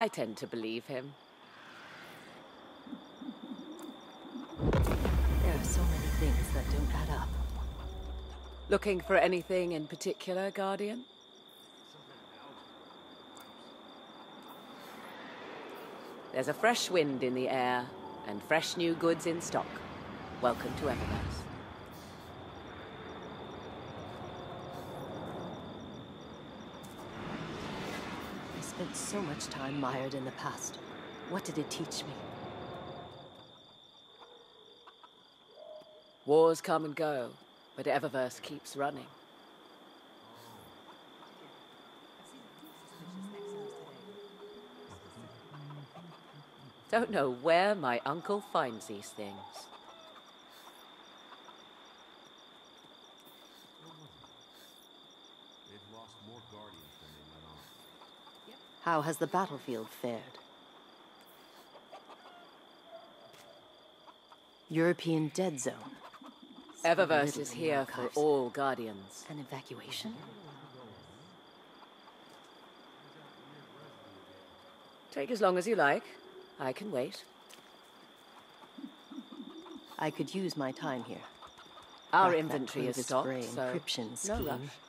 I tend to believe him. There are so many things that don't add up. Looking for anything in particular, Guardian? There's a fresh wind in the air, and fresh new goods in stock. Welcome to Eververse. Spent so much time mired in the past. What did it teach me? Wars come and go, but Eververse keeps running. Don't know where my uncle finds these things. They've lost more Guardians than they. How has the battlefield fared? European Dead Zone. Eververse is here for all Guardians. An evacuation? Take as long as you like. I can wait. I could use my time here. Our inventory is stocked, so encryption no scheme. rush.